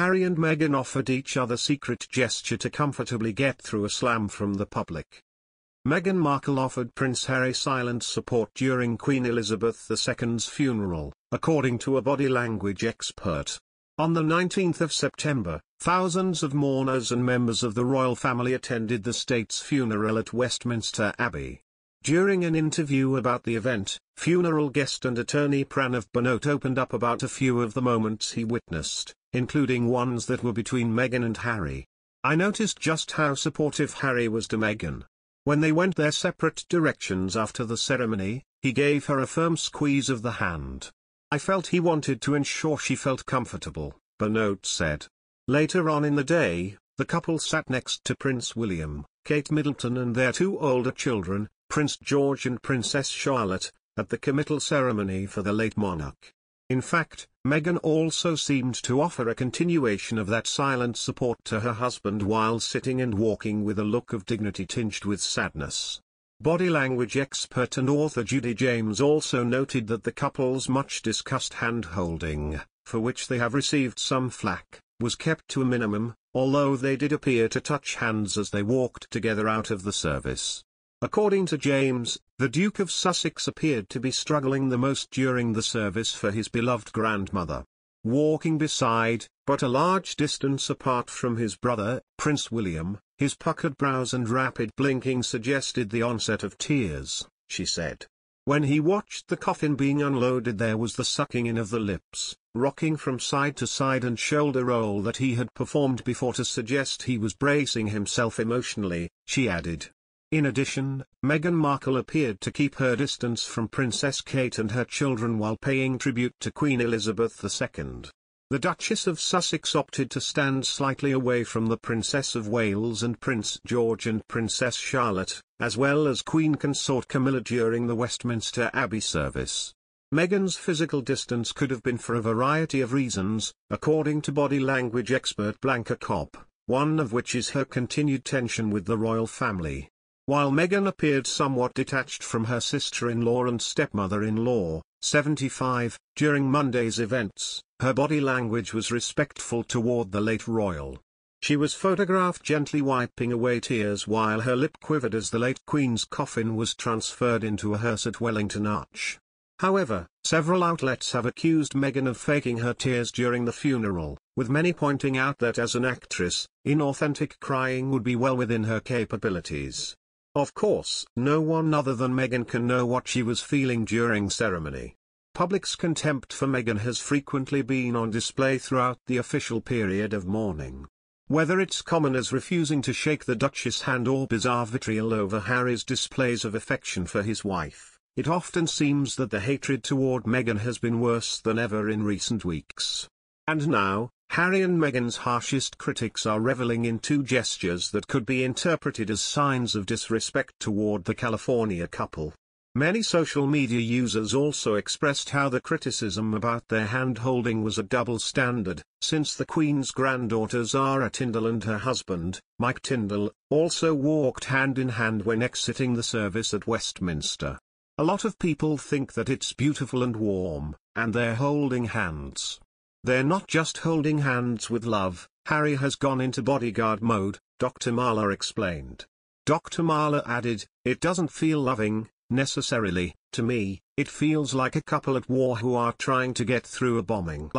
Harry and Meghan offered each other secret gesture to comfortably get through a slam from the public. Meghan Markle offered Prince Harry silent support during Queen Elizabeth II's funeral, according to a body language expert. On the 19th of September, thousands of mourners and members of the royal family attended the state's funeral at Westminster Abbey. During an interview about the event, funeral guest and attorney Pranav Bhanot opened up about a few of the moments he witnessed, including ones that were between Meghan and Harry. I noticed just how supportive Harry was to Meghan. When they went their separate directions after the ceremony, he gave her a firm squeeze of the hand. I felt he wanted to ensure she felt comfortable, Bhanot said. Later on in the day, the couple sat next to Prince William, Kate Middleton and their two older children, Prince George and Princess Charlotte, at the committal ceremony for the late monarch. In fact, Meghan also seemed to offer a continuation of that silent support to her husband while sitting and walking with a look of dignity tinged with sadness. Body language expert and author Judi James also noted that the couple's much discussed hand-holding, for which they have received some flack, was kept to a minimum, although they did appear to touch hands as they walked together out of the service. According to James, the Duke of Sussex appeared to be struggling the most during the service for his beloved grandmother. Walking beside, but a large distance apart from his brother, Prince William, his puckered brows and rapid blinking suggested the onset of tears, she said. When he watched the coffin being unloaded there was the sucking in of the lips, rocking from side to side and shoulder roll that he had performed before to suggest he was bracing himself emotionally, she added. In addition, Meghan Markle appeared to keep her distance from Princess Kate and her children while paying tribute to Queen Elizabeth II. The Duchess of Sussex opted to stand slightly away from the Princess of Wales and Prince George and Princess Charlotte, as well as Queen Consort Camilla during the Westminster Abbey service. Meghan's physical distance could have been for a variety of reasons, according to body language expert Blanca Cobb, one of which is her continued tension with the royal family. While Meghan appeared somewhat detached from her sister-in-law and stepmother-in-law, 75, during Monday's events, her body language was respectful toward the late royal. She was photographed gently wiping away tears while her lip quivered as the late Queen's coffin was transferred into a hearse at Wellington Arch. However, several outlets have accused Meghan of faking her tears during the funeral, with many pointing out that as an actress, inauthentic crying would be well within her capabilities. Of course, no one other than Meghan can know what she was feeling during ceremony. Public's contempt for Meghan has frequently been on display throughout the official period of mourning. Whether it's common as refusing to shake the Duchess' hand or bizarre vitriol over Harry's displays of affection for his wife, it often seems that the hatred toward Meghan has been worse than ever in recent weeks. And now, Harry and Meghan's harshest critics are reveling in two gestures that could be interpreted as signs of disrespect toward the California couple. Many social media users also expressed how the criticism about their hand-holding was a double standard, since the Queen's granddaughter Zara Tindall and her husband, Mike Tindall, also walked hand-in-hand when exiting the service at Westminster. A lot of people think that it's beautiful and warm, and they're holding hands. They're not just holding hands with love, Harry has gone into bodyguard mode, Dr. Marla explained. Dr. Marla added, it doesn't feel loving, necessarily, to me, it feels like a couple at war who are trying to get through a bombing.